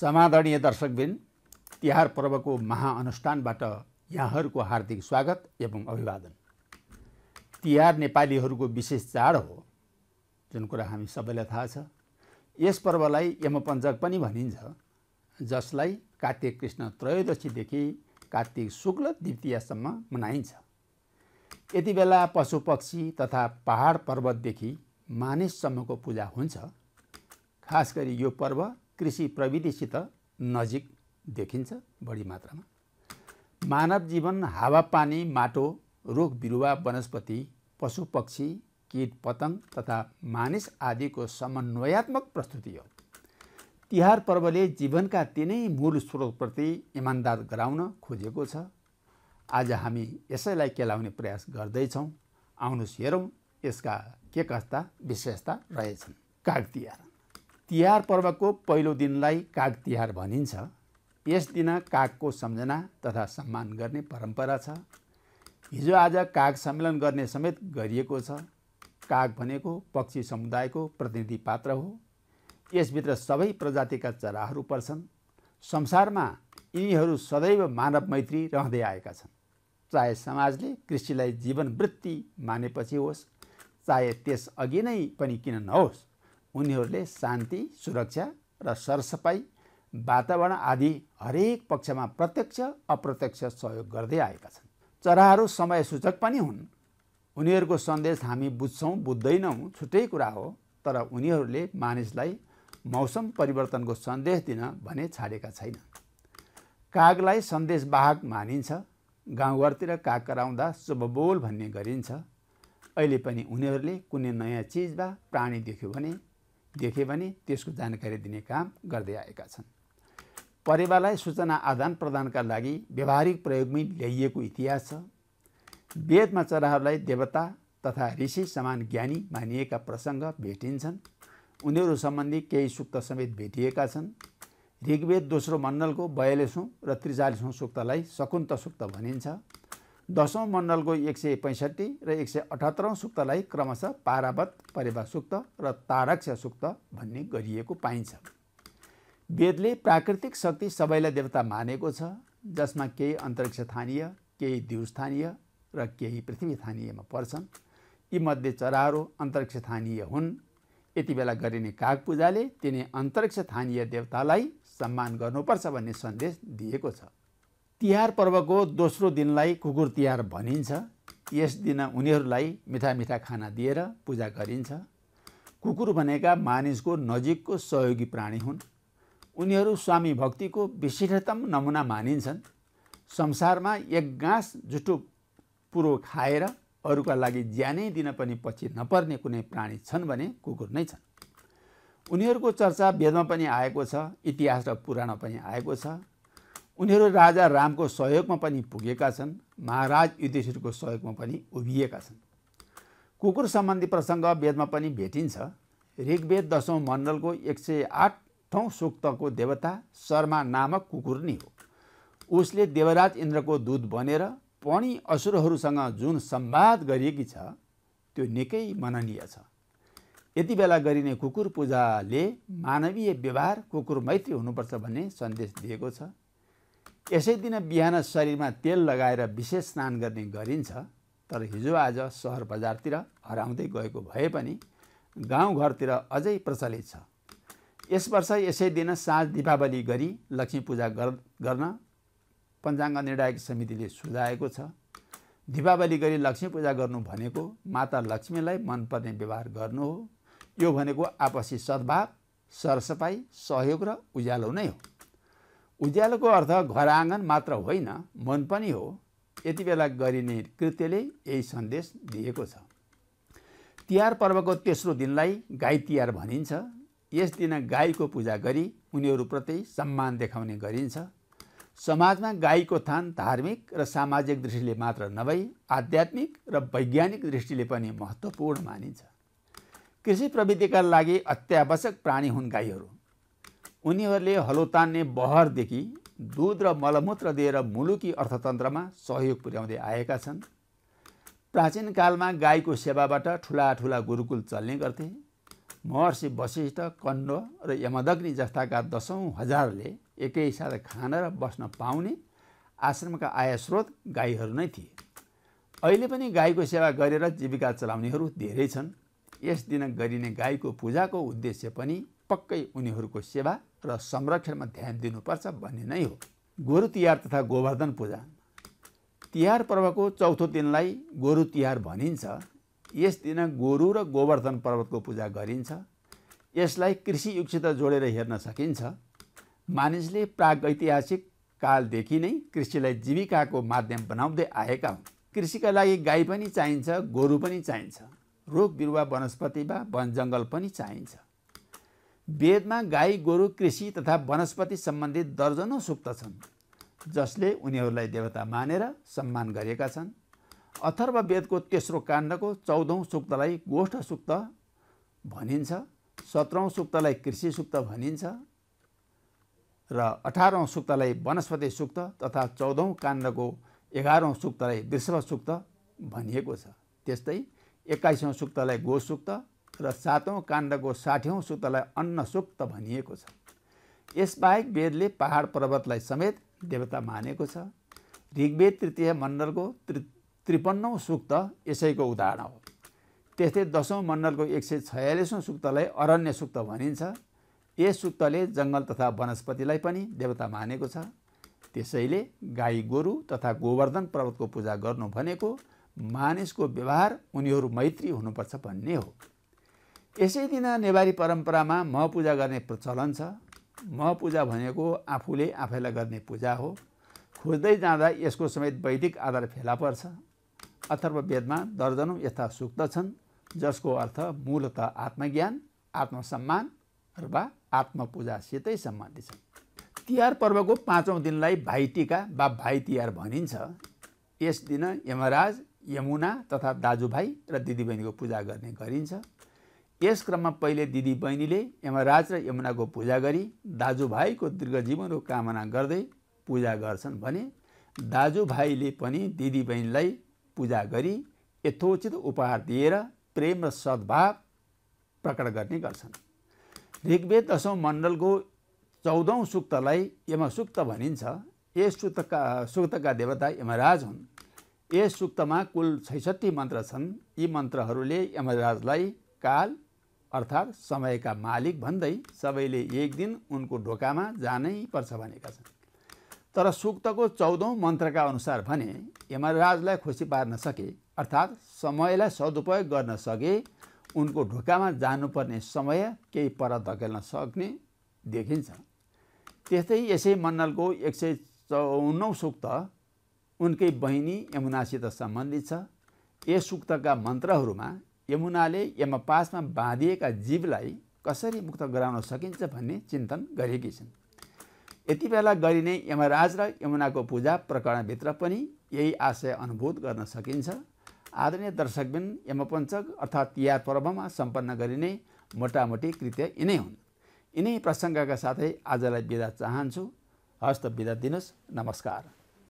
समादरणीय दर्शकबिन तिहार पर्वको महाअनुष्ठानबाट यहाँहरूको हार्दिक स्वागत एवं अभिवादन। तिहार नेपालीहरूको विशेष चाड हो जुन कुरा हामी सबैलाई थाहा छ। यस पर्वलाई यमपञ्चक पनि भनिन्छ जसलाई कार्तिक कृष्ण त्रयोदशीदेखि कार्तिक शुक्ल द्वितीयसम्म मनाइन्छ। यति बेला पशु पक्षी तथा पहाड पर्वतदेखि मानिससम्मको पूजा हुन्छ। खास गरी यो पर्व कृषि प्रविधिसित नजिक देखिन्छ बढी मात्रामा। मानव जीवन हावापानी माटो रुख बिरुवा वनस्पति पशु पक्षी कीट पतङ्ग तथा मानिस आदिको समन्वयात्मक प्रस्तुति हो। तिहार पर्वले जीवनका तिनै मूल स्रोतप्रति इमान्दार गराउन खोजेको छ। आज हामी यसैलाई केलाउने प्रयास गर्दैछौँ। आउनुहोस् हेरौँ यसका के कस्ता विशेषता रहेछन्। काग तिहार। तिहार पर्वको पहिलो दिनलाई काग तिहार भनिन्छ। यस दिन कागको सम्झना तथा सम्मान गर्ने परम्परा छ। हिजो आज काग सम्मेलन गर्ने समेत गरिएको छ। काग भनेको पक्षी समुदायको प्रतिनिधि पात्र हो। यसभित्र सबै प्रजातिका चराहरू पर्छन्। संसारमा यिनीहरू सदैव मानव मैत्री रहँदै आएका छन्। चाहे समाजले कृषिलाई जीवनवृत्ति मानेपछि होस् चाहे त्यस अघि नै पनि किन नहोस् उनीहरूले शान्ति सुरक्षा र सरसफाइ वातावरण आदि हरेक पक्षमा प्रत्यक्ष अप्रत्यक्ष सहयोग गर्दै आएका छन्। चराहरू समय सूचक पनि हुन्। उनीहरूको सन्देश हामी बुझ्छौँ बुझ्दैनौँ छुट्टै कुरा हो तर उनीहरूले मानिसलाई मौसम परिवर्तनको सन्देश दिन भने छाडेका छैन कागलाई सन्देशवाहक मानिन्छ गाउँघरतिर काग कराउँदा शुभबोल भन्ने गरिन्छ। अहिले पनि उनीहरूले कुनै नयाँ चिज वा प्राणी देख्यो भने देखे भने त्यसको जानकारी दिने काम गर्दै आएका छन्। परिवारलाई सूचना आदान प्रदानका लागि व्यवहारिक प्रयोगमै ल्याइएको इतिहास छ। वेदमा चराहरूलाई देवता तथा ऋषि समान ज्ञानी मानिएका प्रसङ्ग भेटिन्छन्। उनीहरू सम्बन्धी केही सुक्त समेत भेटिएका छन्। ऋग्वेद दोस्रो मण्डलको बयालिसौँ र त्रिचालिसौँ सुक्तलाई सकुन्त सुक्त भनिन्छ। दसौँ मण्डलको एक सय पैँसठी र एक सय अठहत्तरौँ सुक्तलाई क्रमशः पारावत परिवा सुक्त र तारक्ष सुक्त भन्ने गरिएको पाइन्छ। वेदले प्राकृतिक शक्ति सबैलाई देवता मानेको छ जसमा केही अन्तरिक्ष स्थानीय केही दिउँस्थानीय र केही पृथ्वी स्थानीयमा पर्छन्। यीमध्ये चराहरू अन्तरिक्ष स्थानीय हुन्। यति बेला गरिने काग पूजाले तिनी अन्तरिक्ष स्थानीय देवतालाई सम्मान गर्नुपर्छ भन्ने सन्देश दिएको छ। तिहार पर्वको दोस्रो दिनलाई कुकुर तिहार भनिन्छ। यस दिन उनीहरूलाई मिठा मिठा खाना दिएर पूजा गरिन्छ। कुकुर भनेका मानिसको नजिकको सहयोगी प्राणी हुन्। उनीहरू स्वामी भक्तिको विशिष्टतम नमुना मानिन्छन्। संसारमा एक गाँस जुठो पुरो खाएर अरूका लागि ज्यानै दिन पनि पछि नपर्ने कुनै प्राणी छन् भने कुकुर नै छन्। उनीहरूको चर्चा वेदमा पनि आएको छ इतिहास र पुराणमा पनि आएको छ। उनीहरू राजा रामको सहयोगमा पनि पुगेका छन् महाराज युधिष्ठिरको सहयोगमा पनि उभिएका छन्। कुकुर सम्बन्धी प्रसङ्ग वेदमा पनि भेटिन्छ। ऋग्वेद दशौँ मण्डलको एक सय आठौँ सूक्तको देवता शर्मा नामक कुकुर नै हो। उसले देवराज इन्द्रको दूत बनेर पनि असुरहरूसँग जुन सम्वाद गरिएकी छ त्यो निकै मननीय छ। यति बेला गरिने कुकुर पूजाले मानवीय व्यवहार कुकुर मैत्री हुनुपर्छ भन्ने सन्देश दिएको छ। यसै दिन बिहान शरीरमा तेल लगाएर विशेष स्नान गर्ने गरिन्छ तर हिजो आज सहर बजारतिर हराउँदै गएको भए पनि गाउँघरतिर अझै प्रचलित छ। यस वर्ष यसै दिन साँझ दीपावली गरी लक्ष्मी पूजा गर्न पञ्चाङ्ग निर्णायक समितिले सुझाएको छ। दीपावली गरी लक्ष्मी पूजा गर्नु भनेको माता लक्ष्मीलाई मनपर्ने व्यवहार गर्नु हो। यो भनेको आपसी सद्भाव सरसफाइ सहयोग र उज्यालो नै हो। उज्यालोको अर्थ घर आँगन मात्र होइन मन पनि हो। यति बेला गरिने कृत्यले यही सन्देश दिएको छ। तिहार पर्वको तेस्रो दिनलाई गाई तिहार भनिन्छ। यस दिन गाईको पूजा गरी उनीहरूप्रति सम्मान देखाउने गरिन्छ। समाजमा गाईको थान धार्मिक र सामाजिक दृष्टिले मात्र नभई आध्यात्मिक र वैज्ञानिक दृष्टिले पनि महत्त्वपूर्ण मानिन्छ। कृषि प्रविधिका लागि अत्यावश्यक प्राणी हुन् गाईहरू। उनीहरूले हलो तान्ने बहरदेखि दुध र मलमूत्र दिएर मुलुकी अर्थतन्त्रमा सहयोग पुर्याउँदै आएका छन्। प्राचीन कालमा गाईको सेवाबाट ठुला ठुला गुरुकुल चल्ने गर्थे। महर्षि वशिष्ठ कण्ड र यमदग्नि जस्ताका दसौँ हजारले एकैसाथ खान र बस्न पाउने आश्रमका आय स्रोत गाईहरू नै थिए। अहिले पनि गाईको सेवा गरेर जीविका चलाउनेहरू धेरै छन्। यस दिन गरिने गाईको पूजाको उद्देश्य पनि पक्कै उनीहरूको सेवा र संरक्षणमा ध्यान दिनुपर्छ भन्ने नै हो। गोरु तिहार तथा गोवर्धन पूजा। तिहार पर्वको चौथो दिनलाई गोरु तिहार भनिन्छ। यस दिन गोरु र गोवर्धन पर्वतको पूजा गरिन्छ। यसलाई कृषि युगसित जोडेर हेर्न सकिन्छ। मानिसले प्रागैतिहासिक कालदेखि नै कृषिलाई जीविकाको माध्यम बनाउँदै आएका हुन्। कृषिका लागि गाई पनि चाहिन्छ गोरु पनि चाहिन्छ। रुख बिरुवा वनस्पति वा वन जङ्गल पनि चाहिन्छ। वेदमा गाई गोरु कृषि तथा वनस्पति सम्बन्धित दर्जनौँ सुक्त छन् जसले उनीहरूलाई देवता मानेर सम्मान गरेका छन्। अथर्व वेदको तेस्रो काण्डको चौधौँ सुक्तलाई गोष्ठ सुक्त भनिन्छ सत्रौँ सुक्तलाई कृषि सुक्त भनिन्छ र अठारौँ सुक्तलाई वनस्पति सुक्त तथा चौधौँ काण्डको एघारौँ सुक्तलाई वृषभ सुक्त भनिएको छ। त्यस्तै एक्काइसौँ सुक्तलाई गो सुक्त र सातौँ काण्डको साठौँ अन्न सुक्त भनिएको छ। यसबाहेक वेदले पहाड पर्वतलाई समेत देवता मानेको छ। ऋग्वेद तृतीय मण्डलको त्रि त्रिपन्नौँ सुक्त यसैको उदाहरण हो। त्यस्तै दसौँ मण्डलको एक सय छयालिसौँ सुक्तलाई अरण्य सुक्त भनिन्छ। यस सुक्तले जङ्गल तथा वनस्पतिलाई पनि देवता मानेको छ। त्यसैले गाई गोरु तथा गोवर्धन पर्वतको पूजा गर्नु भनेको मानिसको व्यवहार उनीहरू मैत्री हुनुपर्छ भन्ने हो। यसै दिन नेवारी परम्परामा मह पूजा गर्ने प्रचलन छ। मह पूजा भनेको आफूले आफैलाई गर्ने पूजा हो। खोज्दै जाँदा यसको समेत वैदिक आधार फेला पर्छ। अथर्व वेदमा दर्जनौँ यस्ता सुक्त छन् जसको अर्थ मूलत आत्मज्ञान आत्मसम्मान वा आत्मपूजासितै सम्बन्धित छन्। तिहार पर्वको पाँचौँ दिनलाई भाइटिका वा भाइ तिहार भनिन्छ। यस दिन यमराज यमुना तथा दाजुभाइ र दिदीबहिनीको पूजा गर्ने गरिन्छ। यस क्रममा पहिले दिदी बहिनीले यमराज र यमुनाको पूजा गरी दाजुभाइको दीर्घजीवनको कामना गर्दै पूजा गर्छन् भने दाजुभाइले पनि दिदीबहिनीलाई पूजा गरी यथोचित उपहार दिएर प्रेम र सद्भाव प्रकट गर्ने गर्छन्। ऋग्वेद दशौँ मण्डलको चौधौँ सुक्तलाई यमसुक्त भनिन्छ। यस सुक्तका सुक्तका देवता यमराज हुन्। यस सुक्तमा कुल छैसठी मन्त्र छन्। यी मन्त्रहरूले यमराजलाई काल अर्थात् समयका मालिक भन्दै सबैले एक दिन उनको ढोकामा जानै पर्छ भनेका छन्। तर सुक्तको चौधौँ मन्त्रका अनुसार भने यमराजलाई खुसी पार्न सके अर्थात् समयलाई सदुपयोग गर्न सके उनको ढोकामा जानुपर्ने समय केही पर धकेल्न सक्ने देखिन्छ। त्यस्तै यसै मण्डलको एक सय चौन्नौ सुक्त उनकै बहिनी यमुनासित सम्बन्धित छ। यस सुक्तका मन्त्रहरूमा यमुनाले यमपासमा बाँधिएका जीवलाई कसरी मुक्त गराउन सकिन्छ भन्ने चिन्तन गरेकी छिन्। यति बेला गरिने यमराज र यमुनाको पूजा प्रकरणभित्र पनि यही आशय अनुभूत गर्न सकिन्छ। आदरणीय दर्शकबिन यमपञ्चक अर्थात् तिहार पर्वमा सम्पन्न गरिने मोटामोटी कृत्य यिनै हुन्। यिनै प्रसङ्गका साथै आजलाई बिदा चाहन्छु। हस्त बिदा दिनुहोस्। नमस्कार।